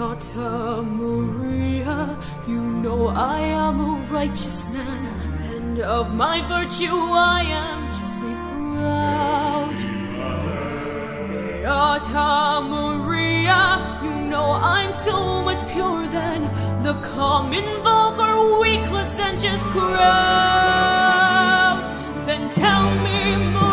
Beata Maria, you know I am a righteous man, and of my virtue I am justly proud. Beata Maria, you know I'm so much purer than the common, vulgar, weak, licentious crowd. Then tell me more.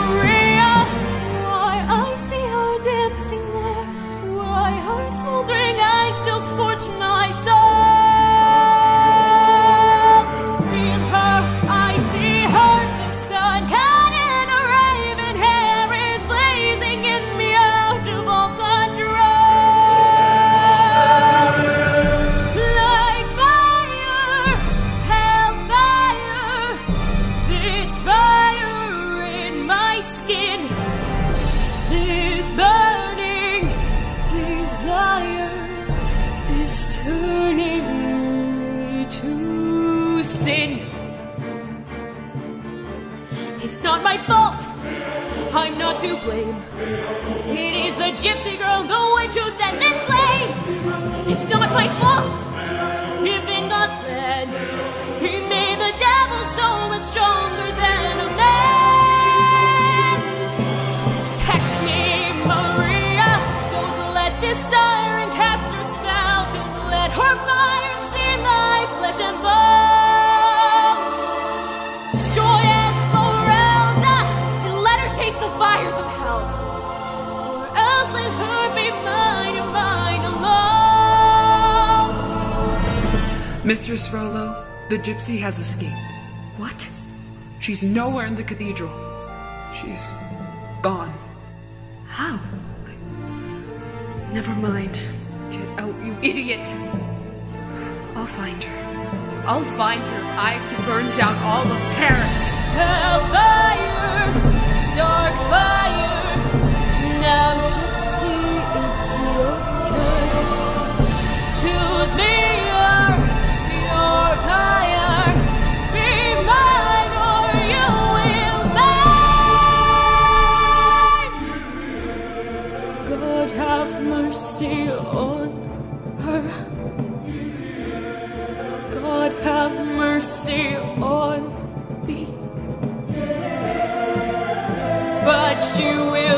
To sin. It's not my fault. I'm not to blame. It is the gypsy girl, the who set this flame. It's not my fault. If Minister Frollo, the gypsy has escaped. What? She's nowhere in the cathedral. She's gone. How? Never mind. Get out, you idiot! I'll find her. I'll find her. I have to burn down all of Paris. Mercy on her. God have mercy on me. But you will.